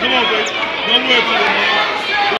Come on, baby. Don't worry about it,